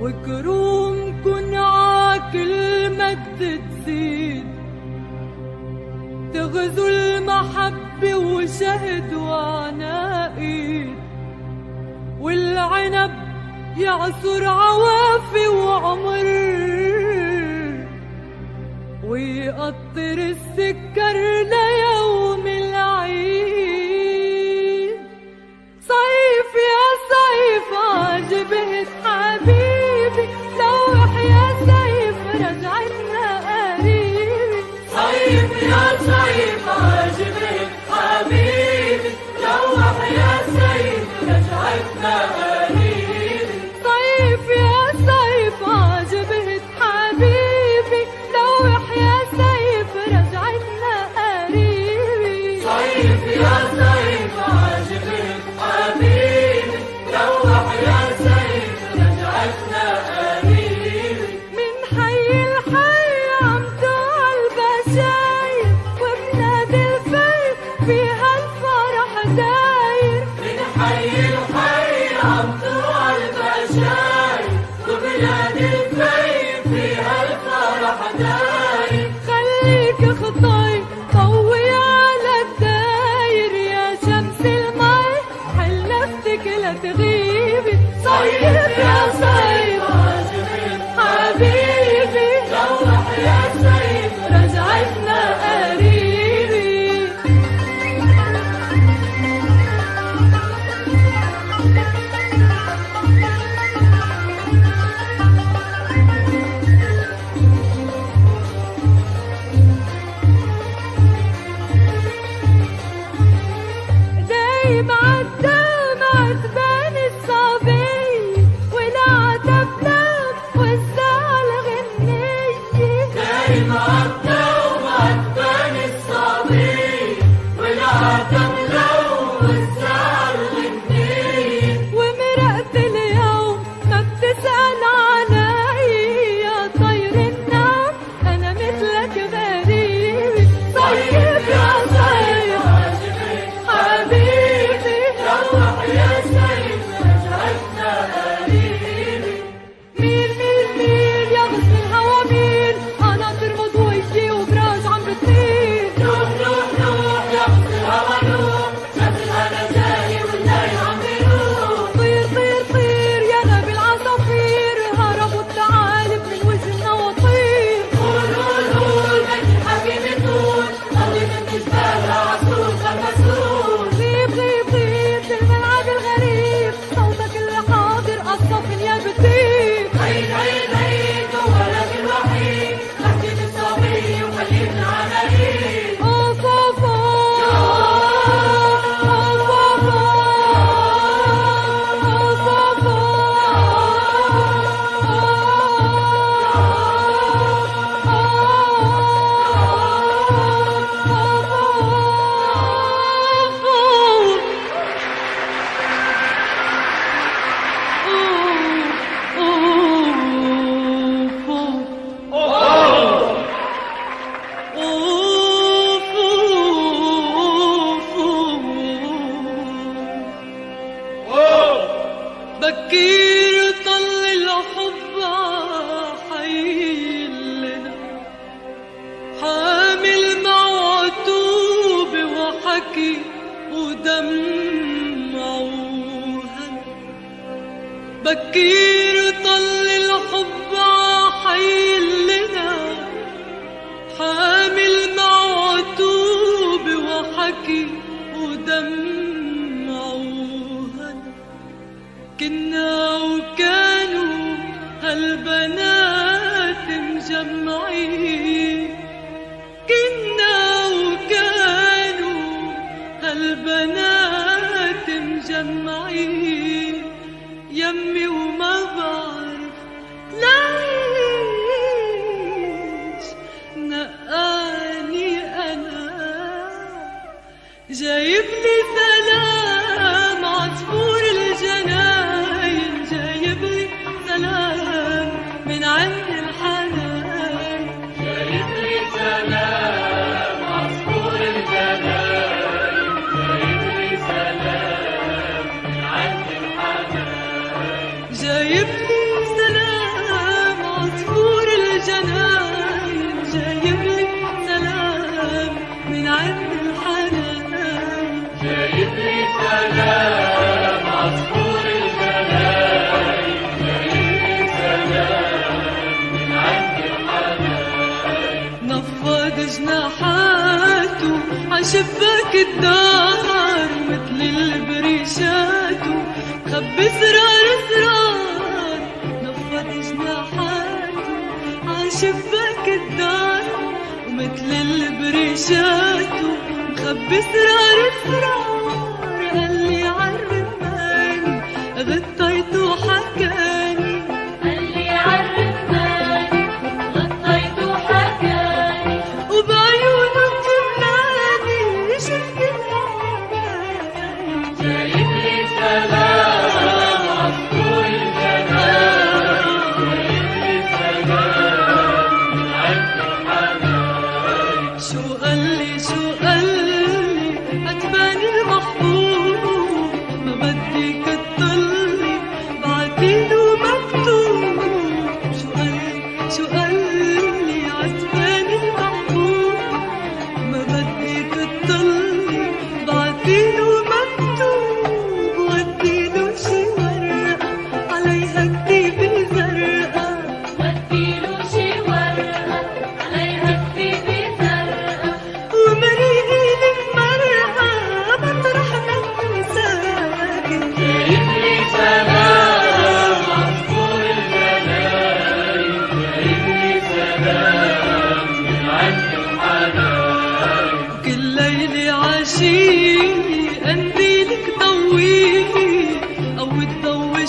وكرومكن عاكل مجد تزيد. تغزو المحبة وشهد وعنائد والعنب يعصر عوافي وعمر. ويقطر السكر ليالي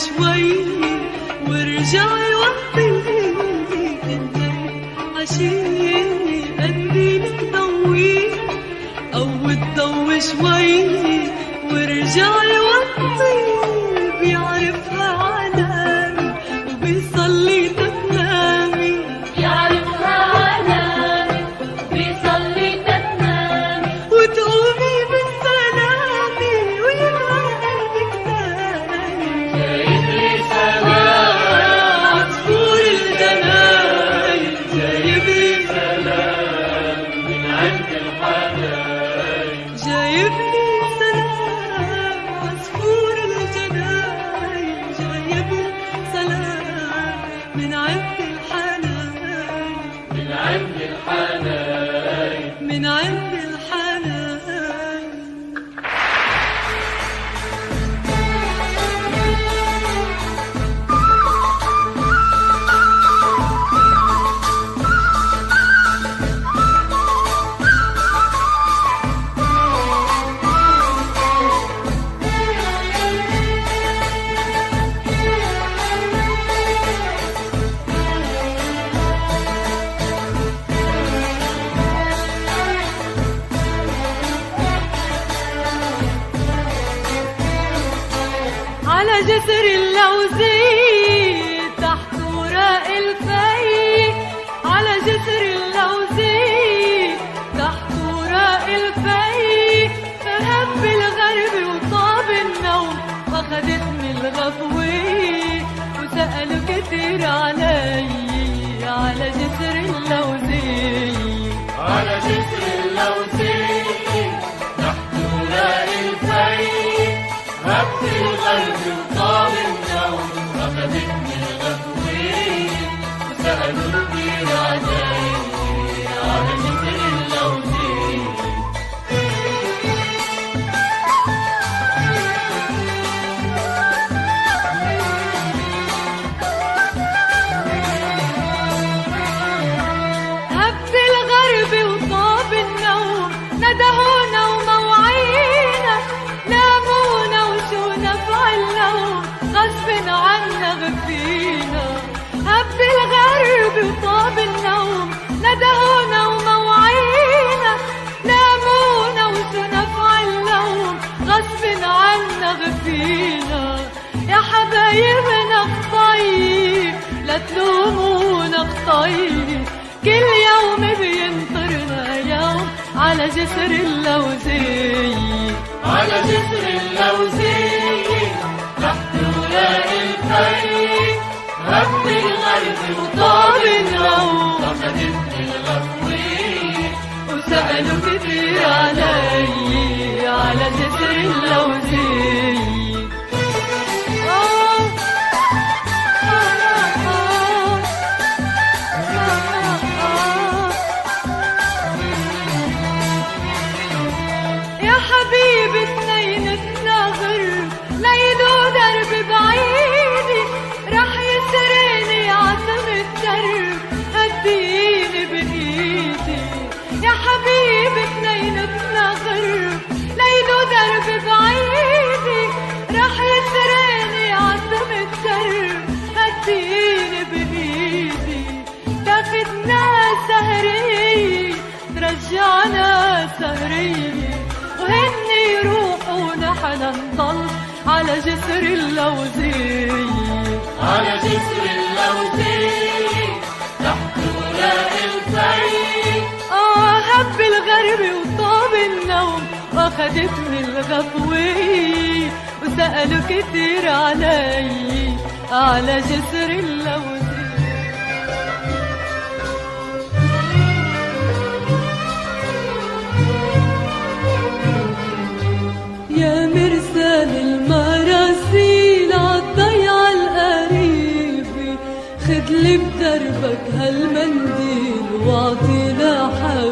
شوي وارجعي أنا سهرين وهن يروحوا نحنا نضل على جسر اللوزي. على جسر اللوزي تحت ولاء الفي آه هب الغرب وطاب النوم واخدتني الغفوي. وسألوا كتير علي على جسر اللوزي. مرسال المراسيل عالضيعة القريبة خدلي بدربك هالمنديل واعطي لحبيبي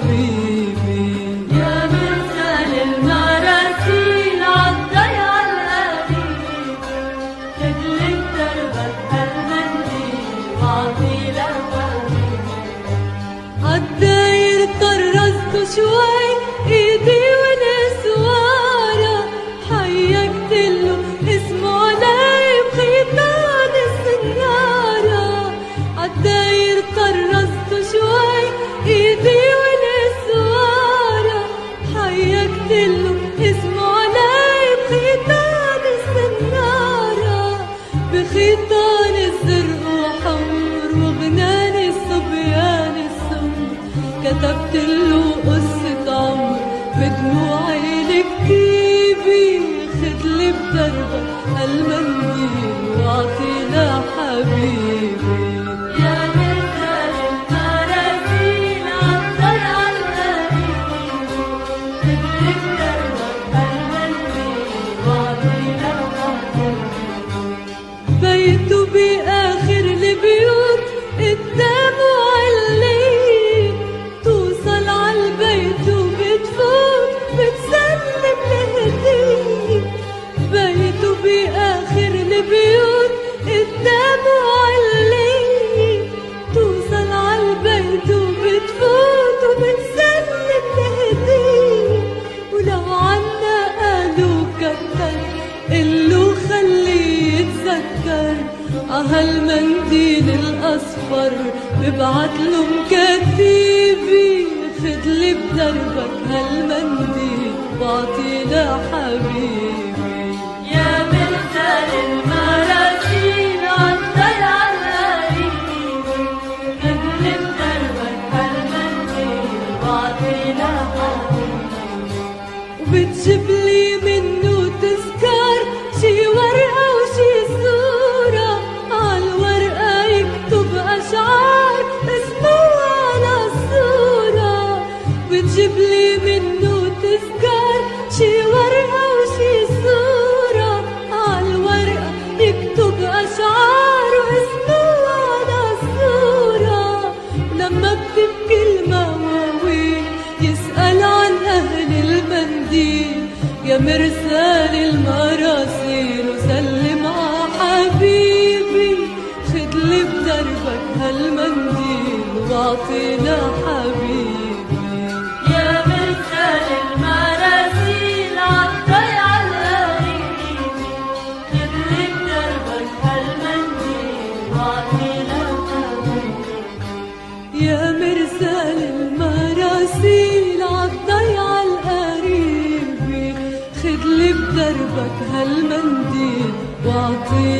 free.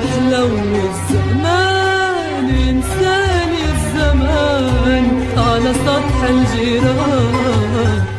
ويحلو الزمان ينساني الزمان. على سطح الجيران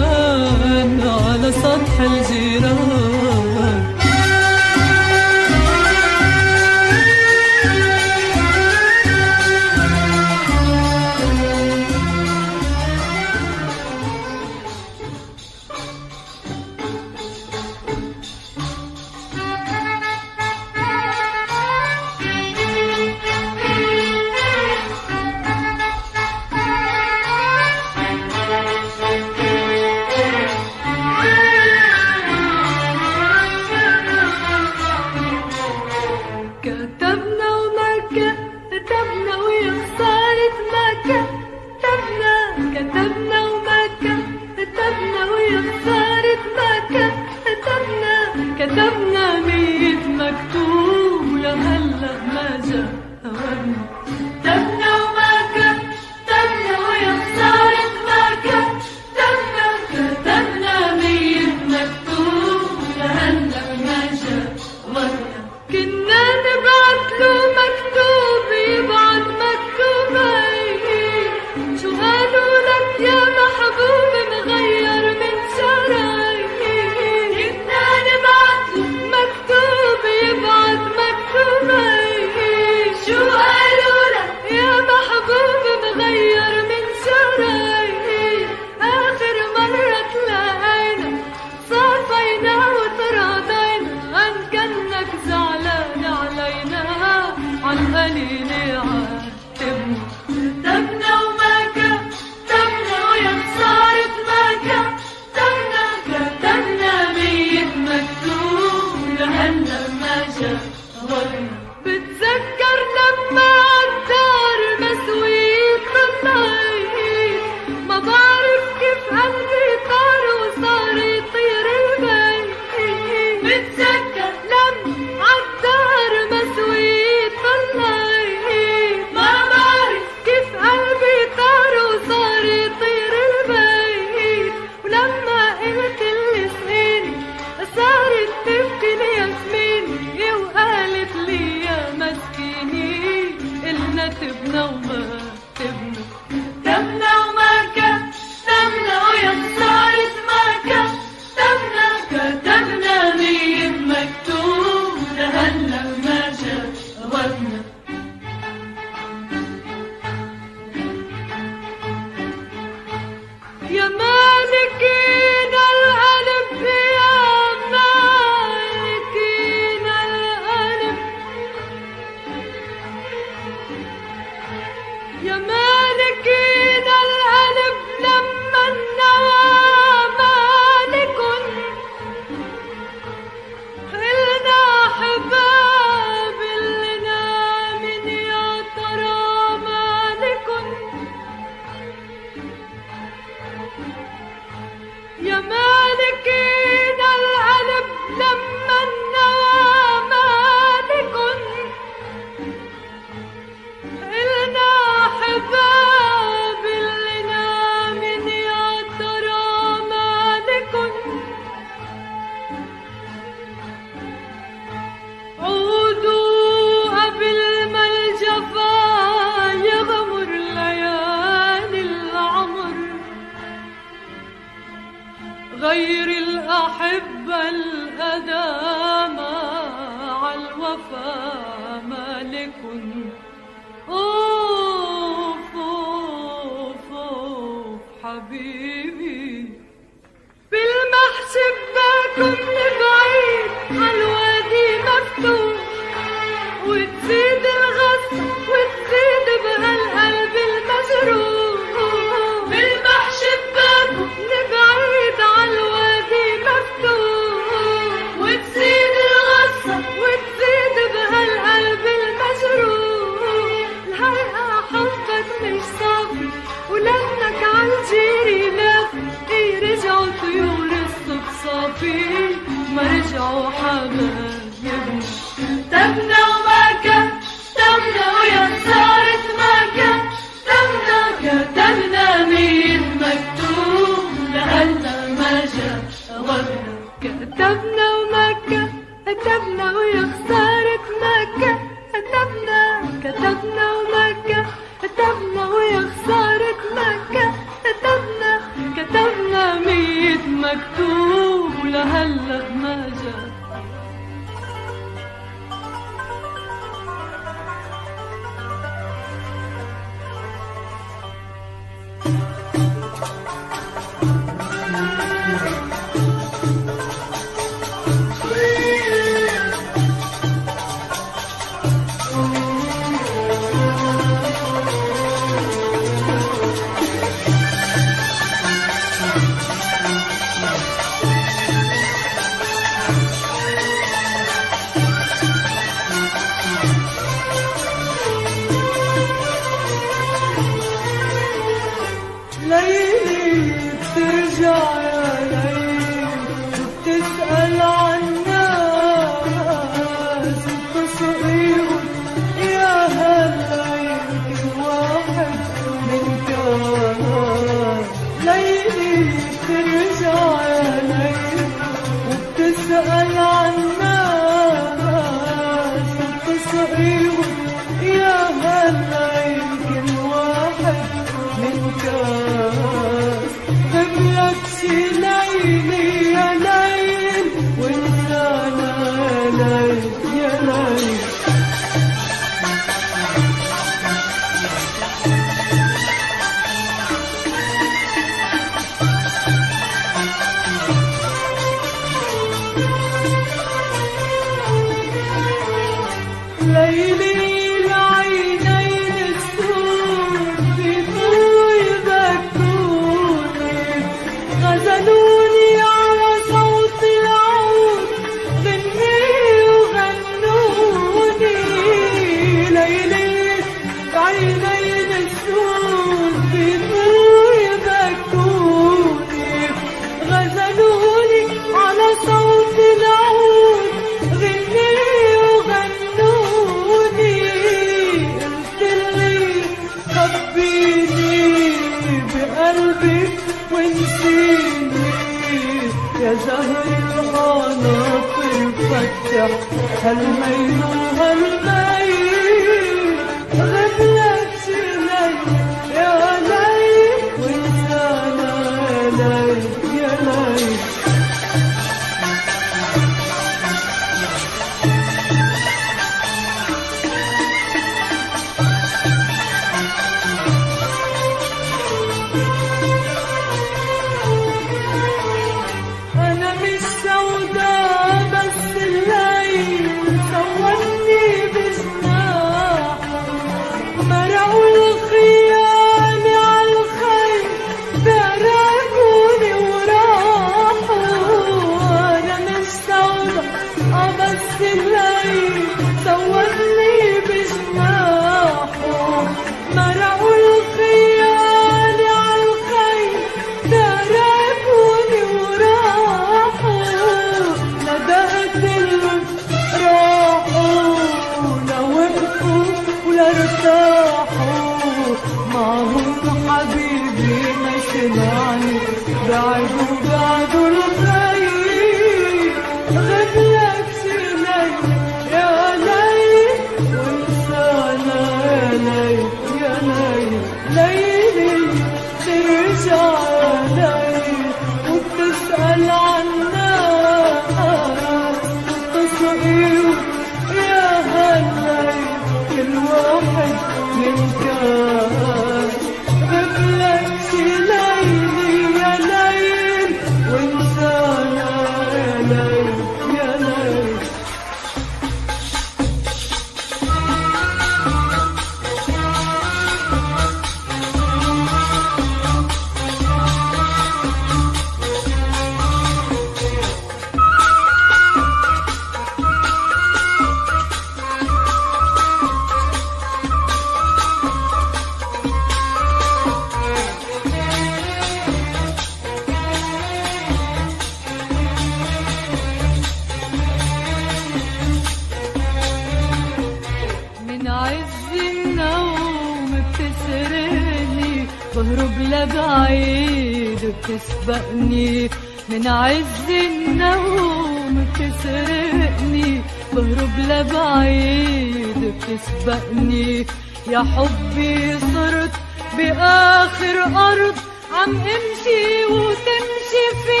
حبي صرت بآخر أرض. عم امشي وتمشي في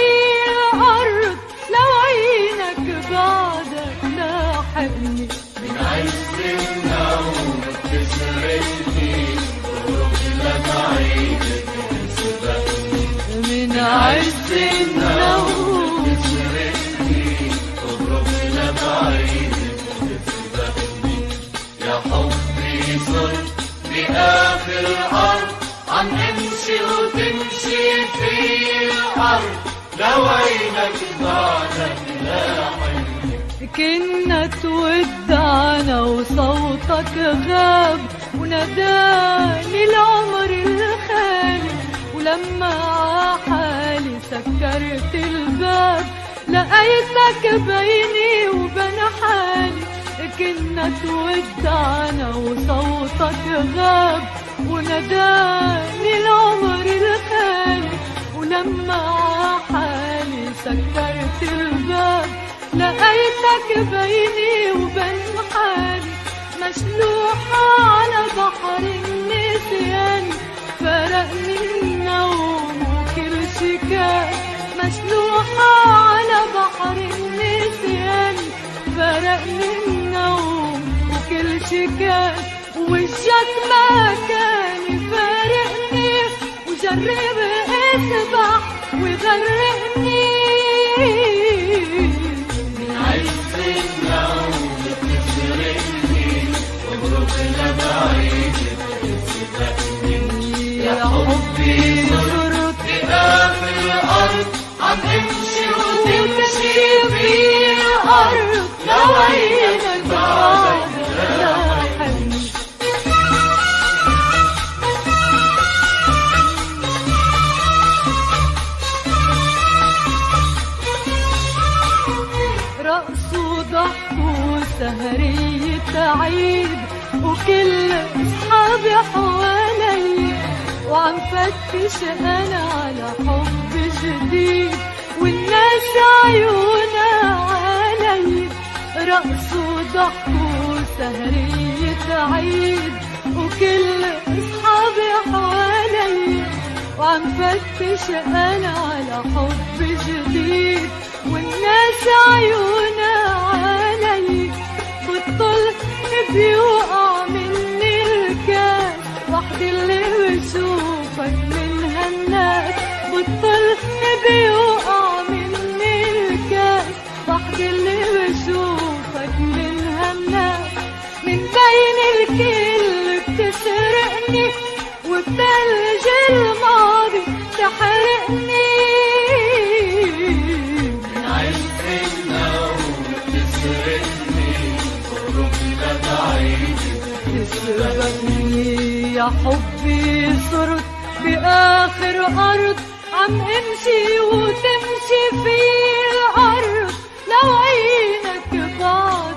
الأرض. لو عينك بعدك لاحقني. من عز النوم بروح لبعيد بتسبقني من بروح لبعيد بتسبقني يا حبي صرت بآخر الأرض عم امشي وتمشي في الأرض لو عينك لاحقني كنا تودعنا وصوتك غاب وناداني العمر الخالي ولما عحالي سكرت الباب لقيتك بيني وبين حالي. كنا تودعنا وصوتك غاب وناداني العمر الخالي ولما عحالي سكرت الباب لقيتك بيني وبين حالي مشلوحة على بحر النسيان. فرقني النوم وكل كان مشلوحة على بحر النسيان. فرقني النوم وكل شي كان وجهك ما كان يفارقني. وجرب أسبح وغرقني عز النوم بتسرقني وبروح لبعيد بتسبقني يا حبي الأرض. عم وتمشي رقص وضحك وسهرية عيد وكل أصحابي حوالي وعم فتش أنا على حب جديد والناس عيونها علي رقص وضحك وسهرية عيد وكل أصحابي حوالي وعم فتش أنا على حب جديد والناس عيونها علي بطل بيوقع مني الكاس وحدي اللي بشوفك من هالناس بطل بيوقع اللي بشوفك من هالناس من بين الكل بتسرقني وبتلج الماضي تحرقني من عز النوم بتسرقني وبروح لبعيد تسرقني يا حبي صرت بآخر أرض عم امشي وتمشي في الأرض لو عينك بعدك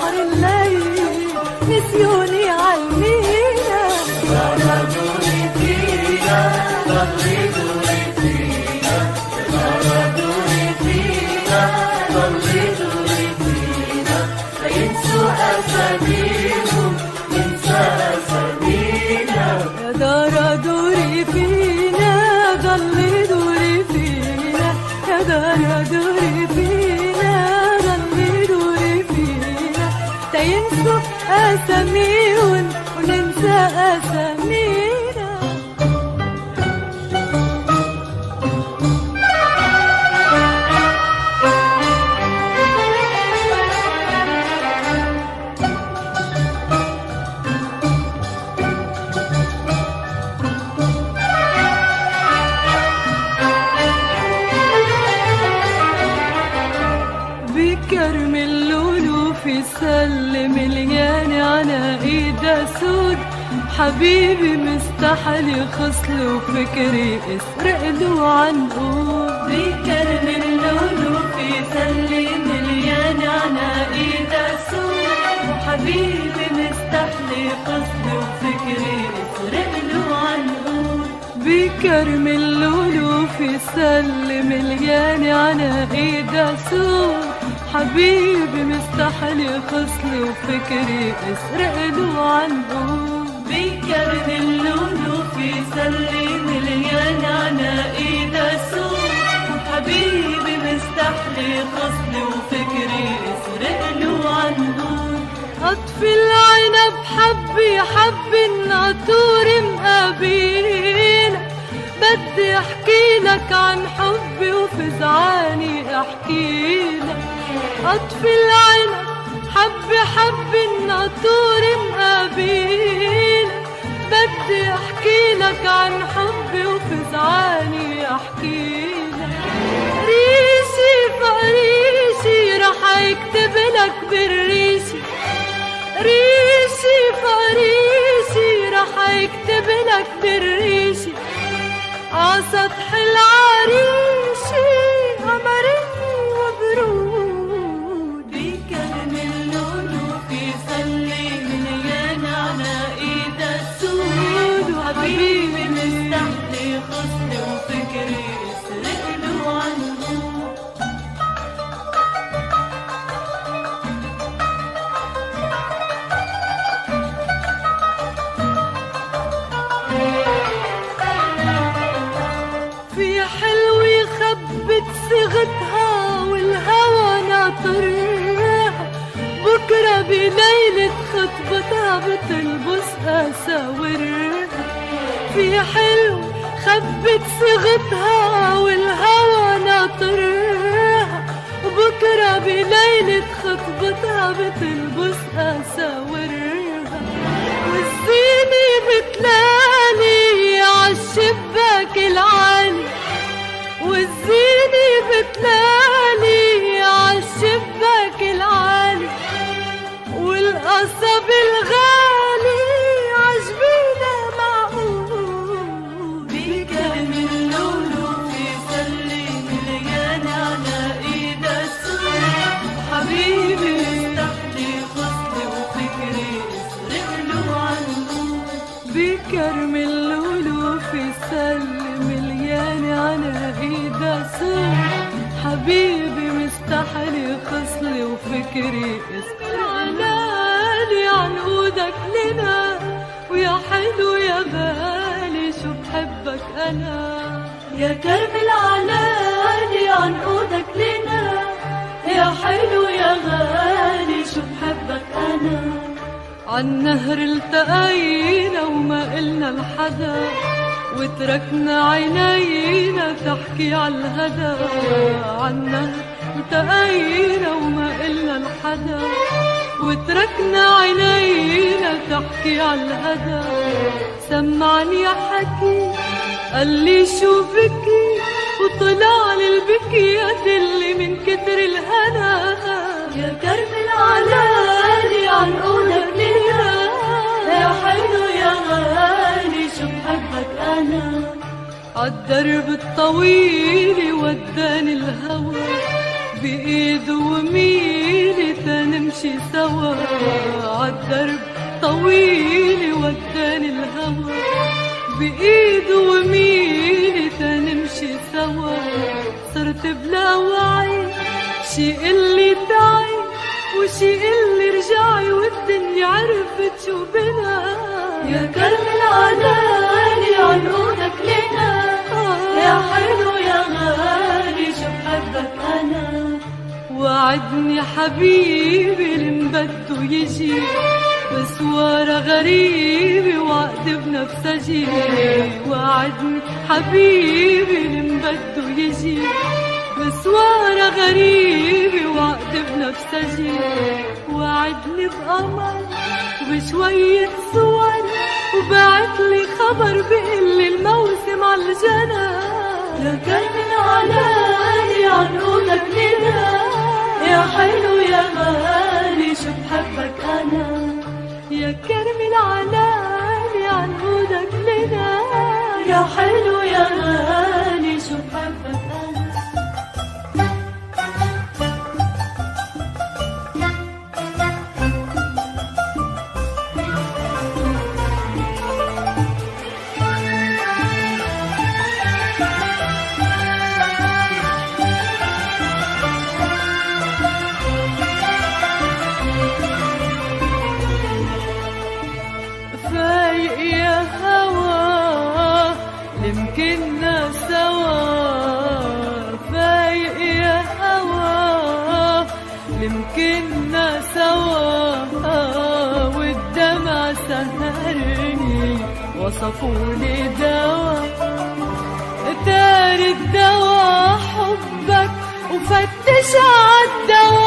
are in love. حبيبي مستحيل يخصله فكري. اسرق له عن بيكرم اللون في سلة مليان عنا ايدا حبيبي مستحيل يخصله فكري. اسرق له عن بكرم اللولو في سلة مليان عنا ايدا حبيبي مستحيل يخصله فكري. اسرق له عن جرد اللولو في سلي مليان عناقي تسوق وحبيبي مستحلي غصبي وفكري اسرق له عنقود اطفي العنب حبي حبي النعطور مقابينا بدي أحكي لك عن حبي وفي زعاني احكي لك اطفي العنب حبي حبي النعطور مقابينا بدي أحكي لك عن حبي وفزعاني أحكي لك. ريشي فريشي رح يكتب لك بالريشي ريشي فريشي رح يكتب لك بالريشي عسطح العريشي بليلة خطبتها بتلبس أساورها في حلو خبت صيغتها والهوى ناطرها بكرة بليلة خطبتها بتلبس أساورها والقصب أنا يا كرم العلالي عنقودك لنا. يا حلو يا غالي شو بحبك أنا. عالنهر التقينا وما قلنا لحدا وتركنا عينينا تحكي عالهدى عالنهر التقينا وما قلنا لحدا وتركنا عينينا تحكي عالهدى سمعني يا حكي قال لي شو بكي؟ وطلع لي البكي اللي من كتر الهنا يا كرم العلالي عنقودك لنا يا حلو يا غالي شو بحبك أنا؟ عالدرب الطويل وداني الهوى. بإيده وميلي تنمشي سوا. عالدرب طويل وداني الهوى. بإيده وميلي تنمشي سوا. صرت بلا وعي شي اللي تعي وشي اللي رجعي والدنيا عرفت شو بنا. يا كرم العلالي عنقودك لنا. يا حلو يا غالي شو بحبك أنا. وعدني حبيبي اللي بده يجي بسوارة غريبة وعقد بنفسجي وعدني حبيبي اللي بده يجي. بسوارة غريبة وعقد بنفسجي وعدني بقمر وبشوية صور وبعت لي خبر بقول لي الموسم عالجنى يا كرم العلالي عنقودك لنا يا حلو يا غالي شو بحبك أنا. يا كرم العلالي عن هودك لنا يا حلو يا غالي شو بحبك سهرني وصفوا لي دوا. دار الدواء حبك وفتش عالدواء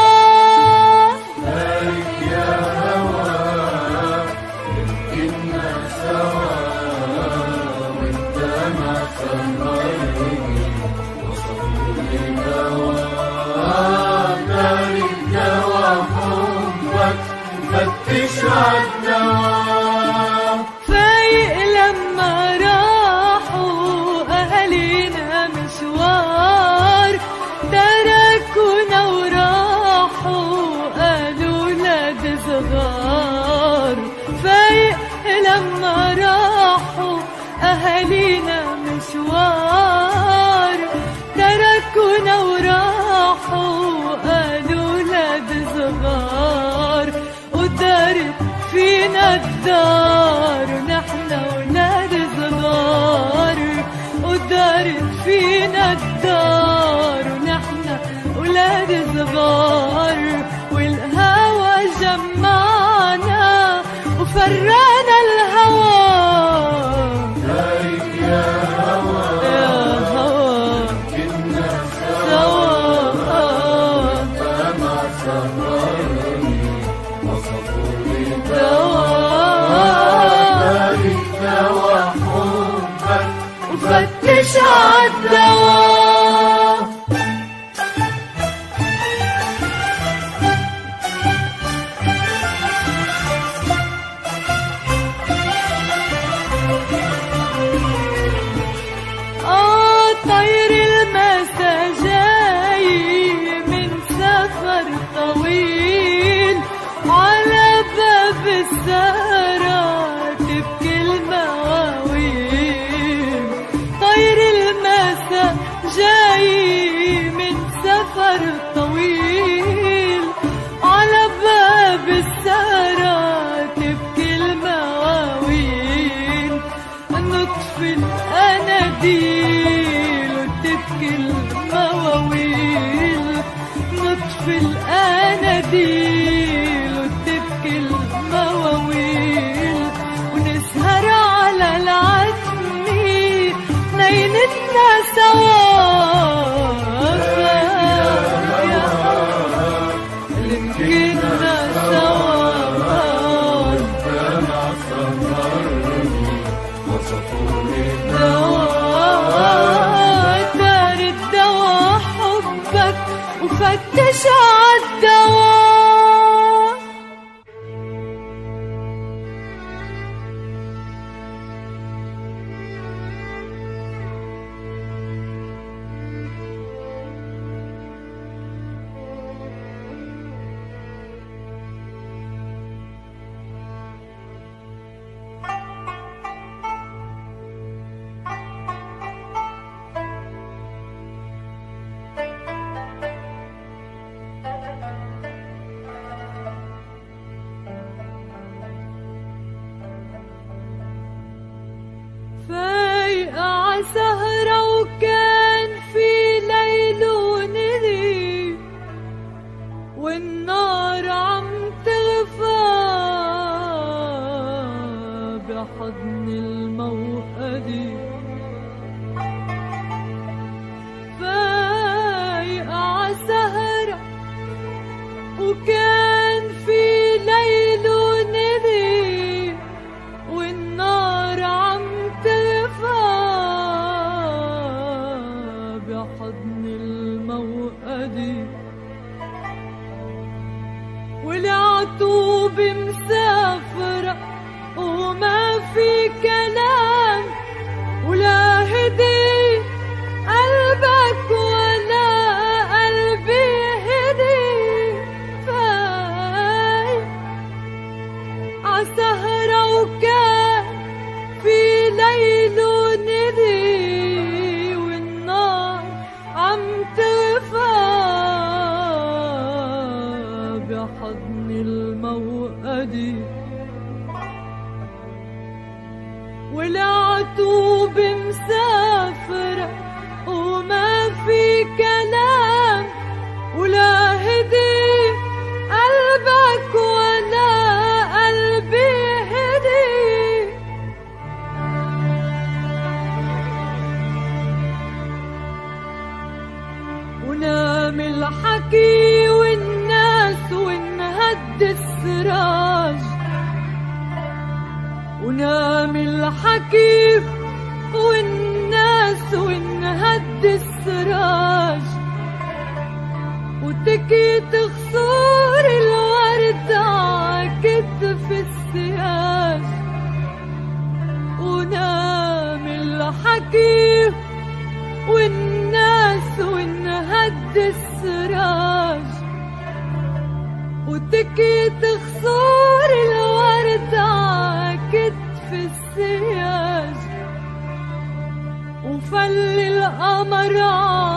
وتكيت خصور الورد عكتف السياج. وفل القمر عضيعته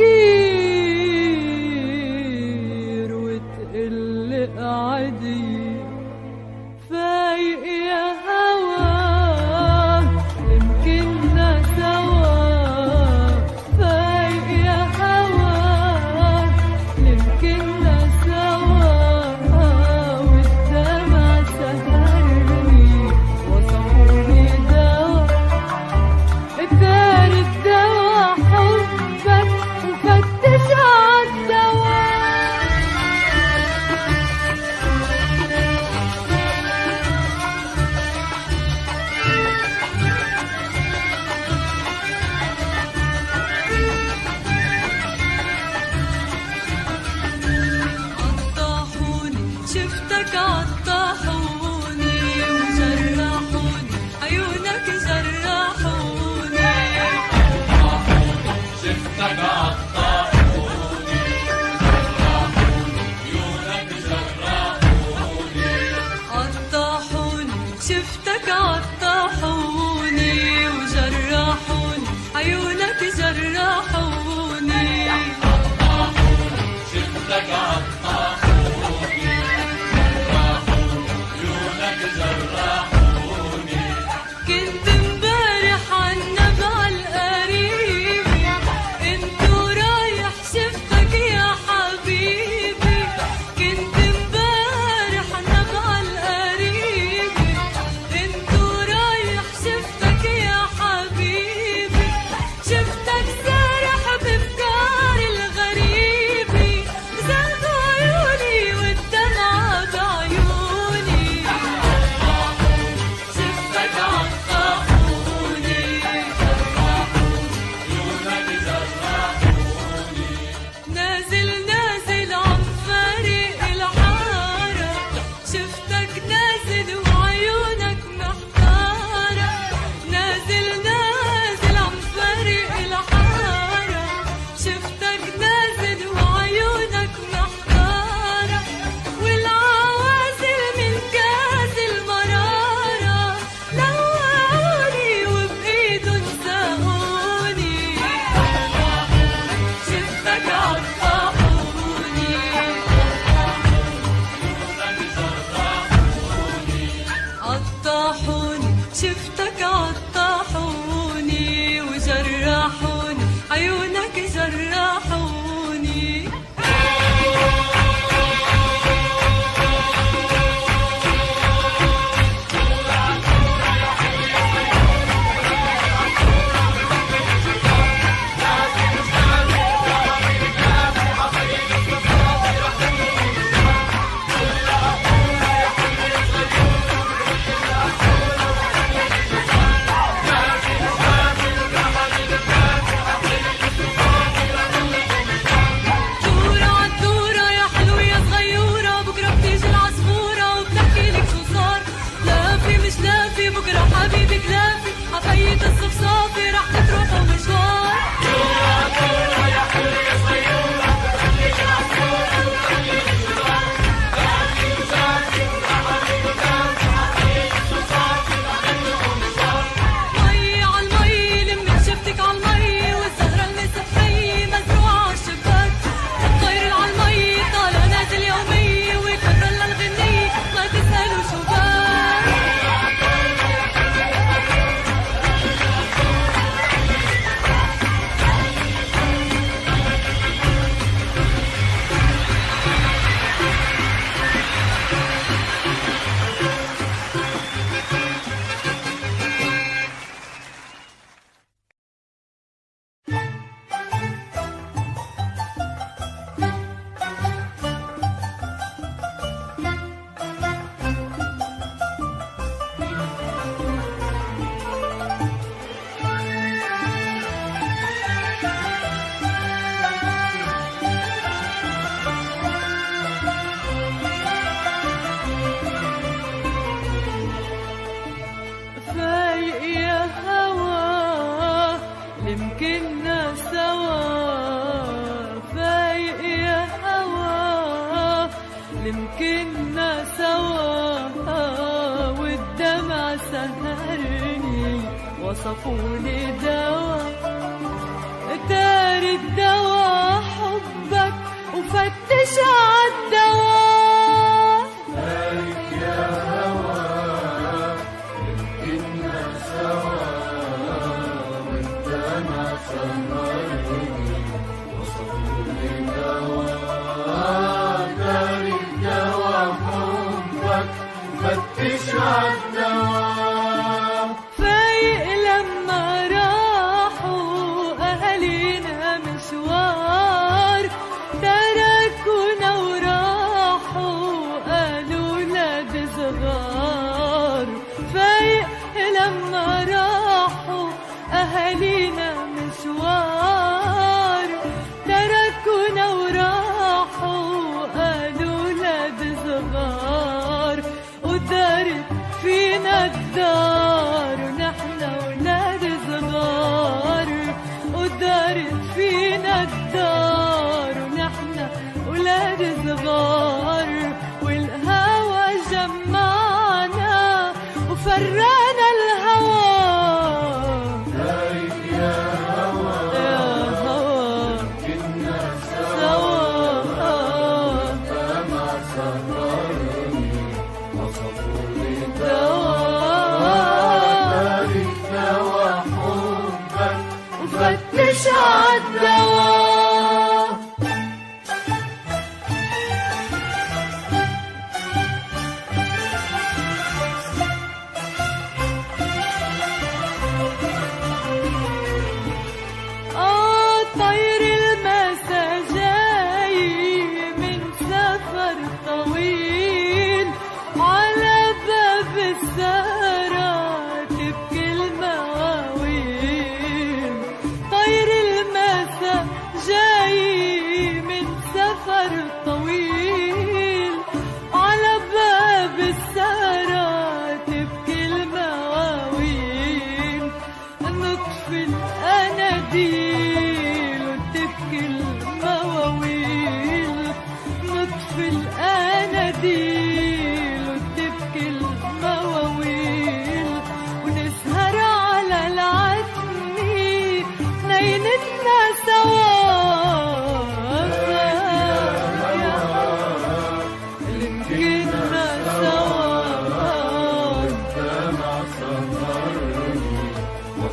की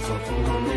favor.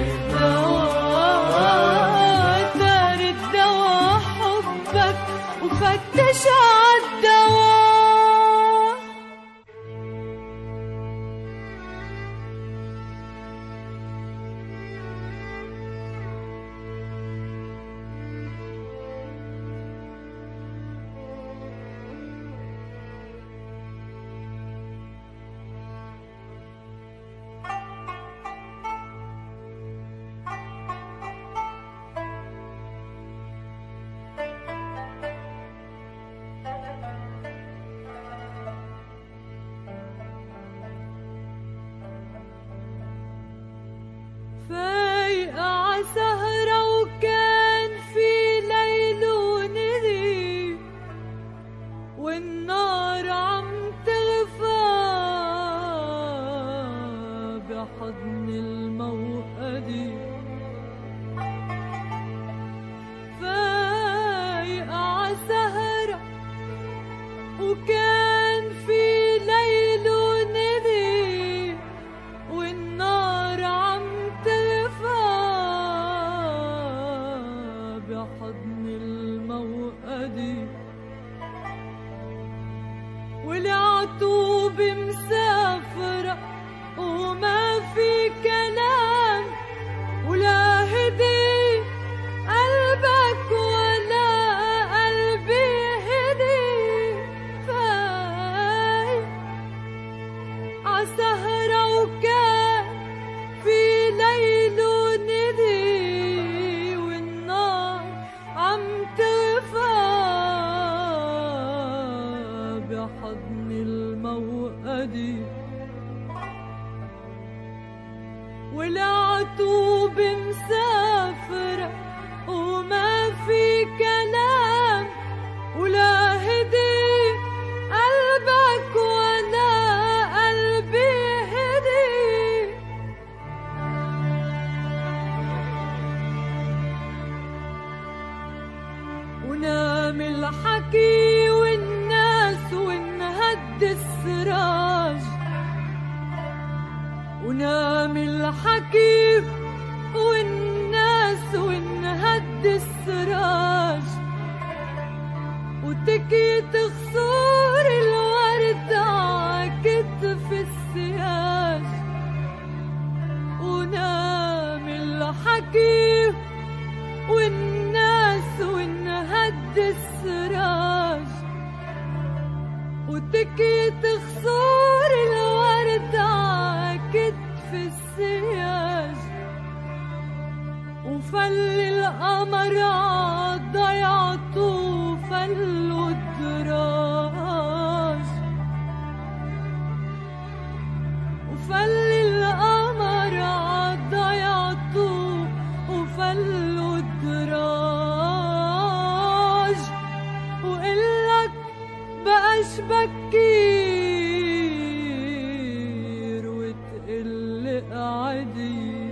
وتقل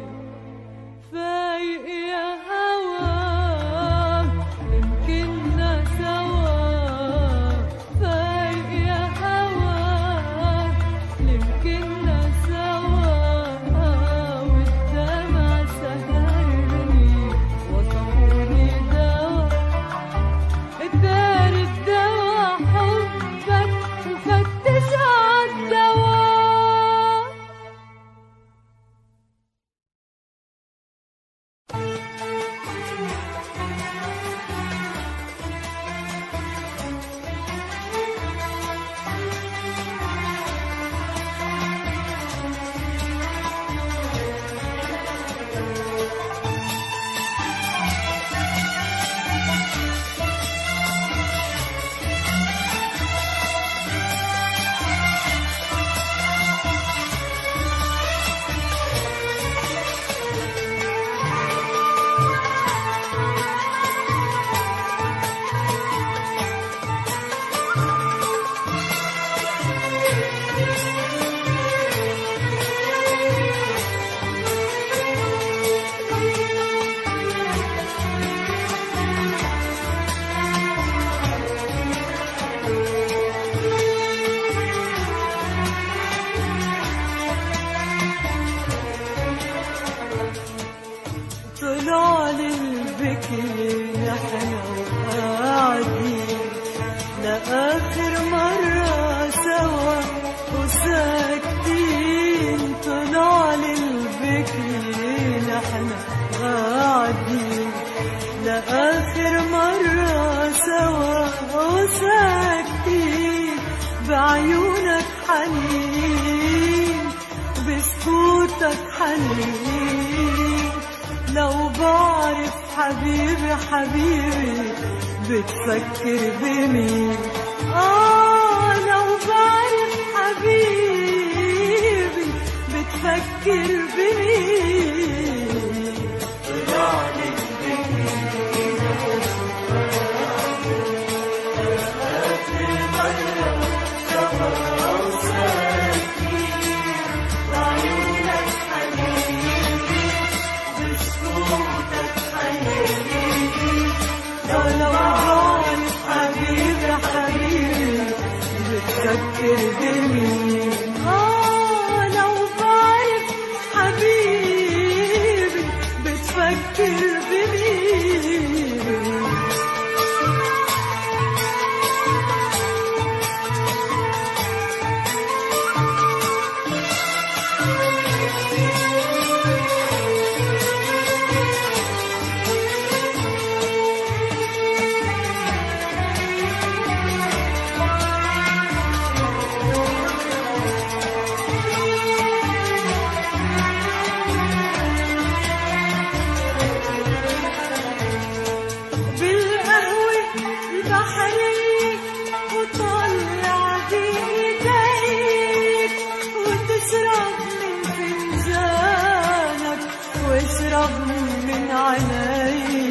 واشرب من عينيك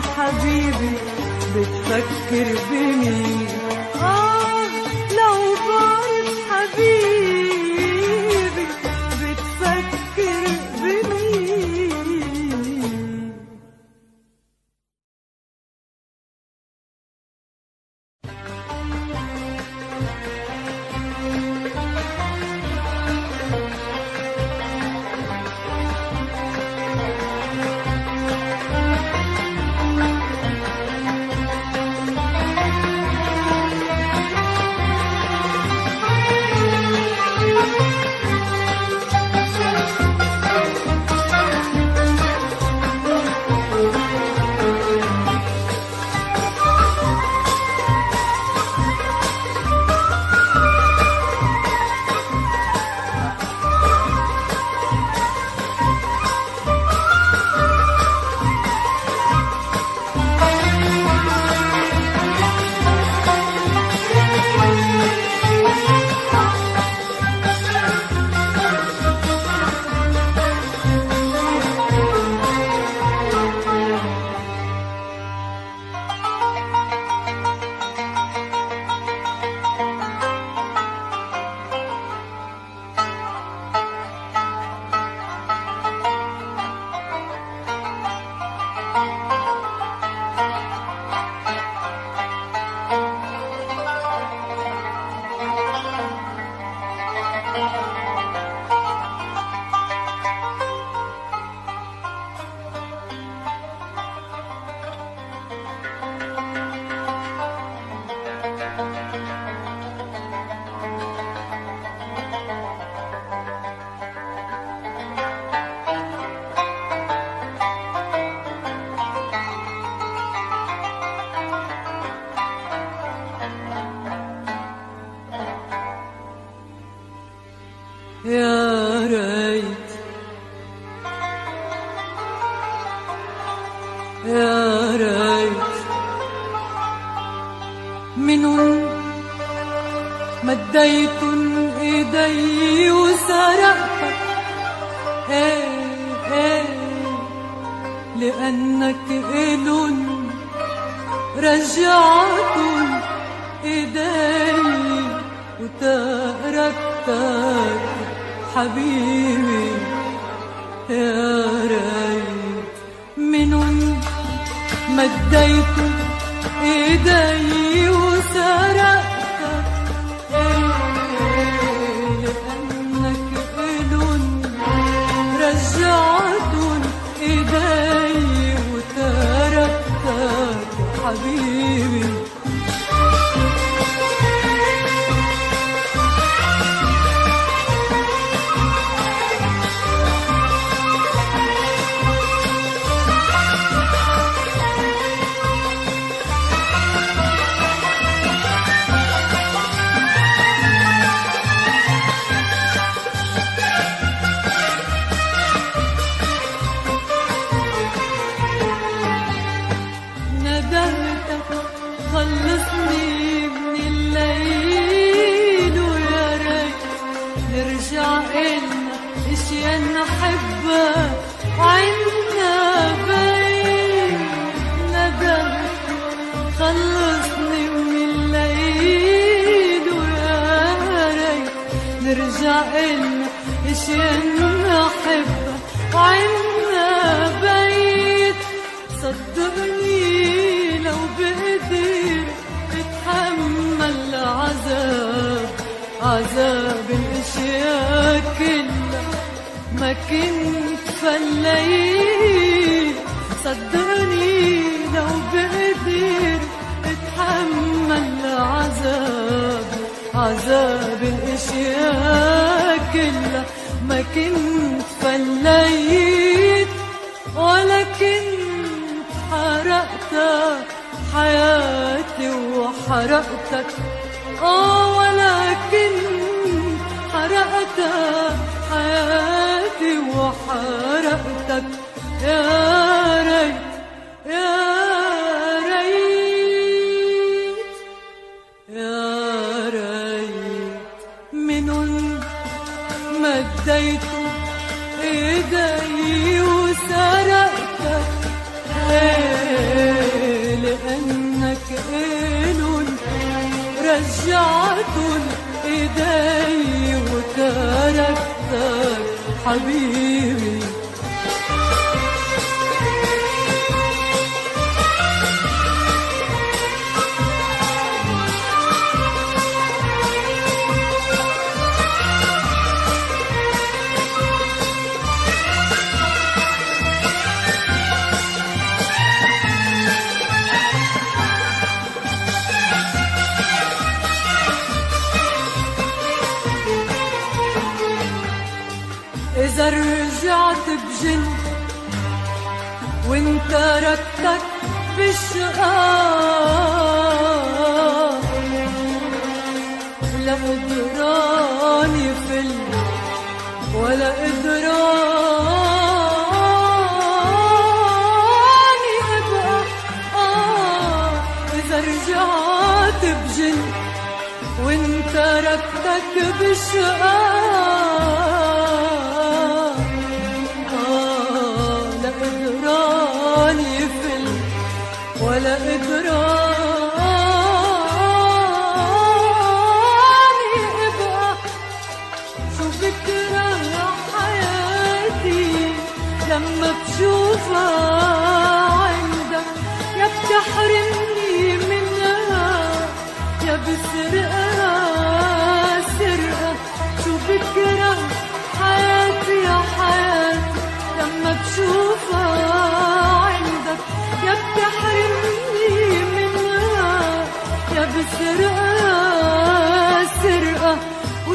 حبيبي بتفكر بمين؟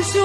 وشو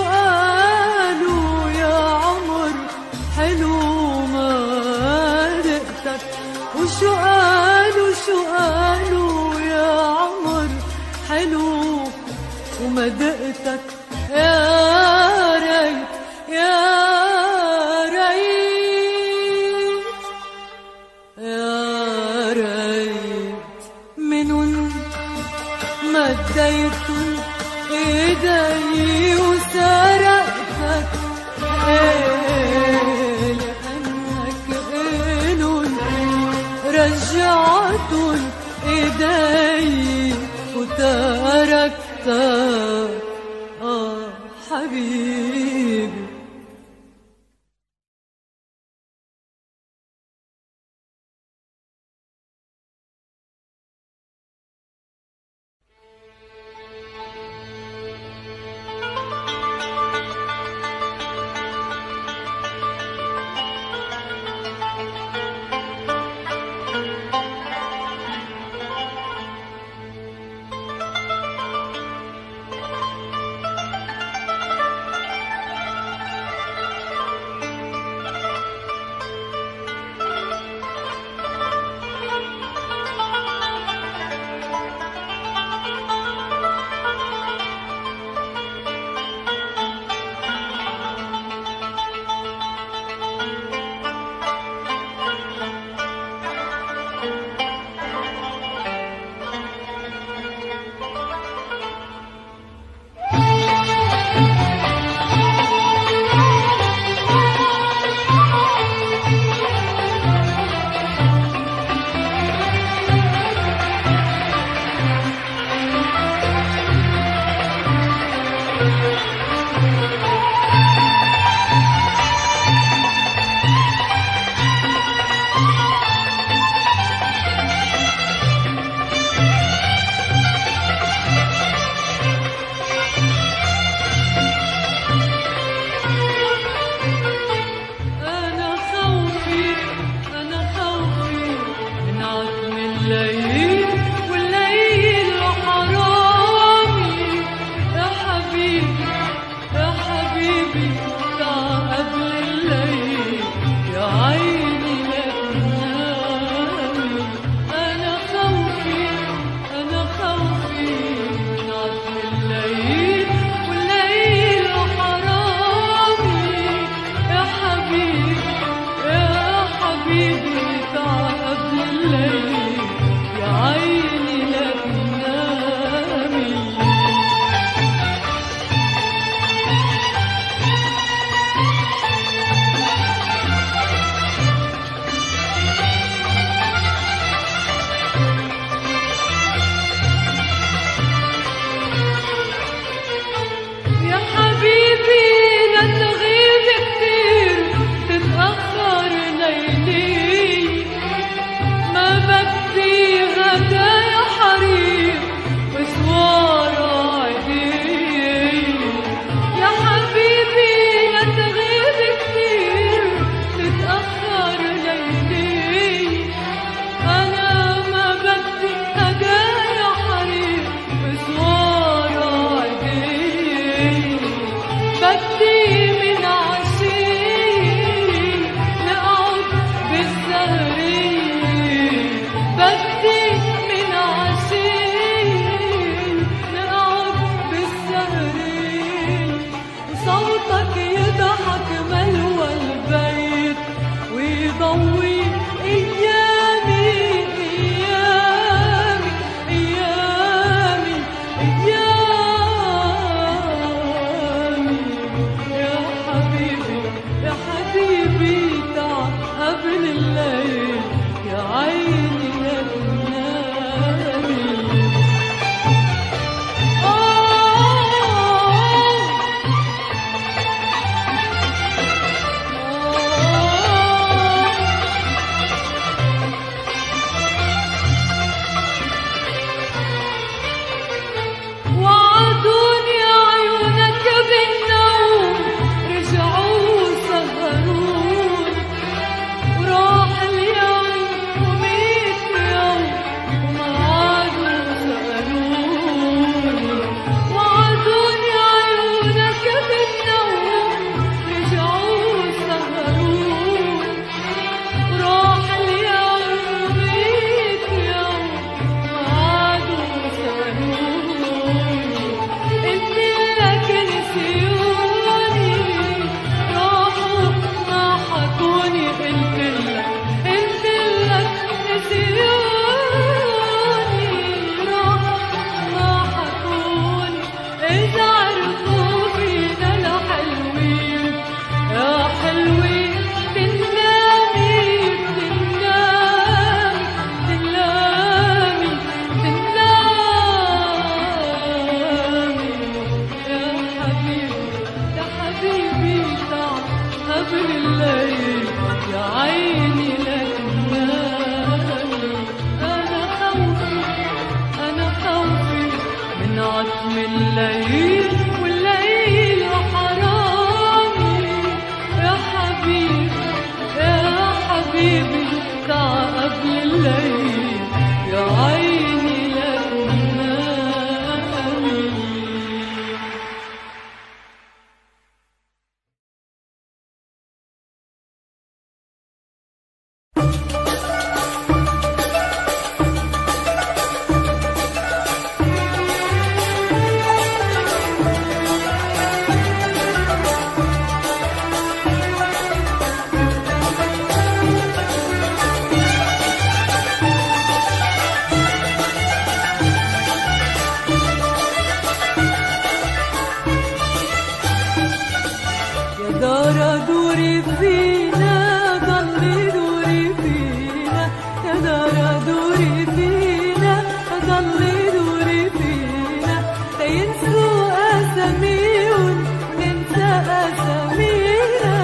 تينسوا أساميهم ننسى أسامينا.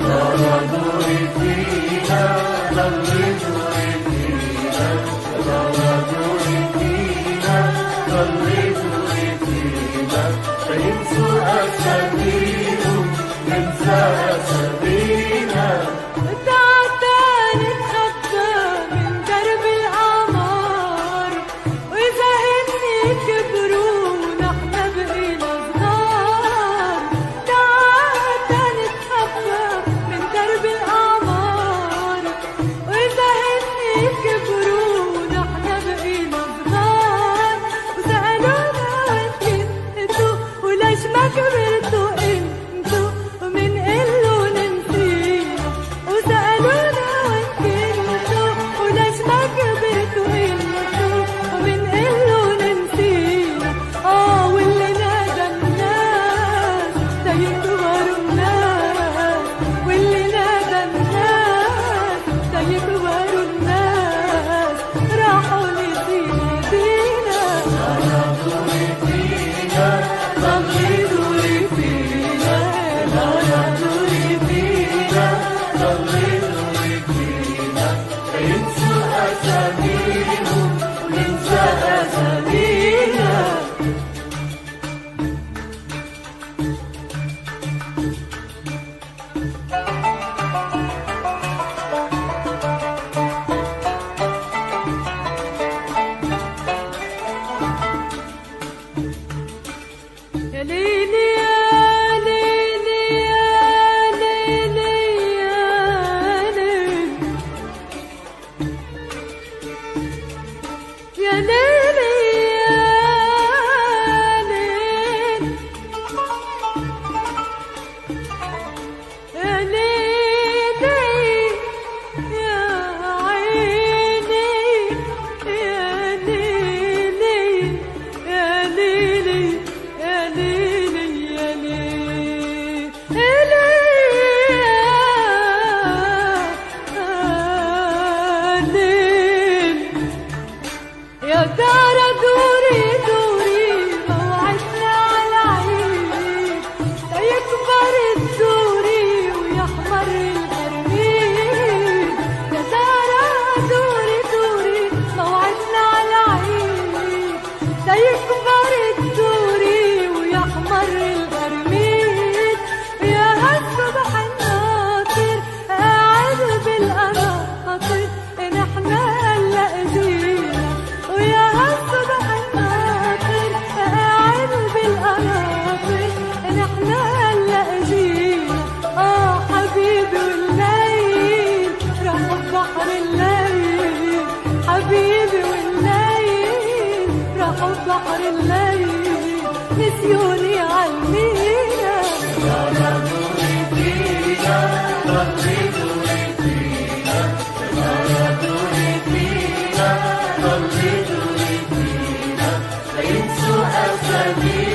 دارة دوري يا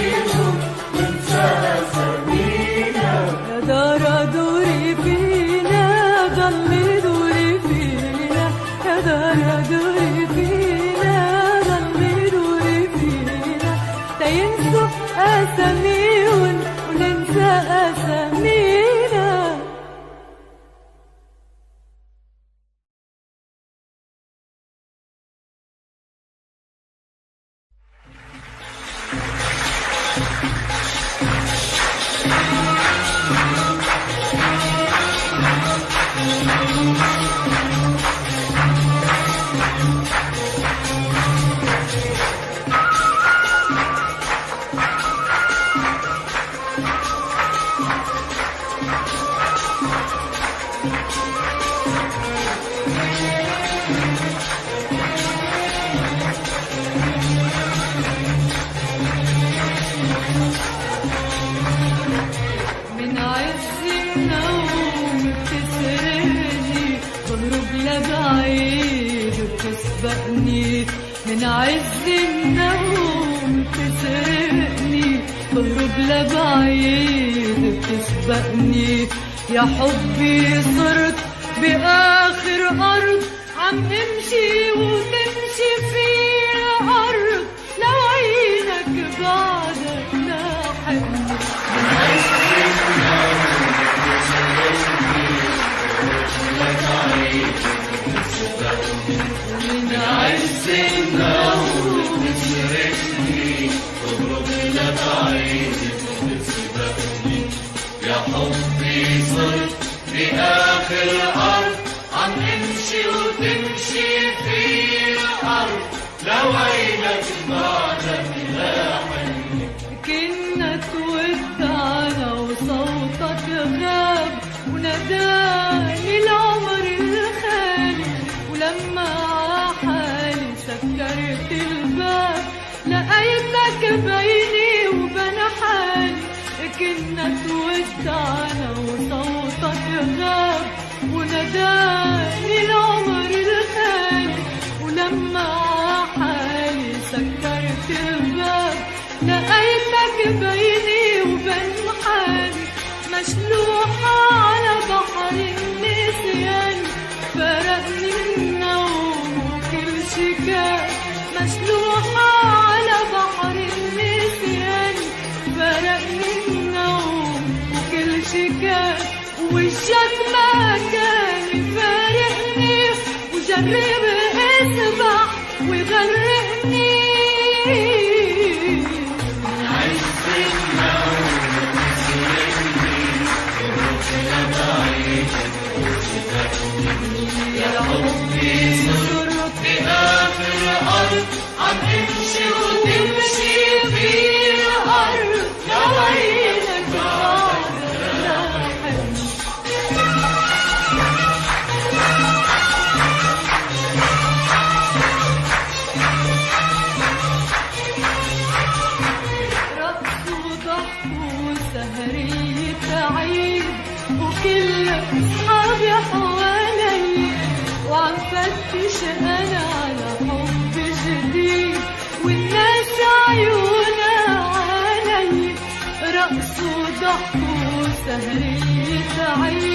وسهرية عيد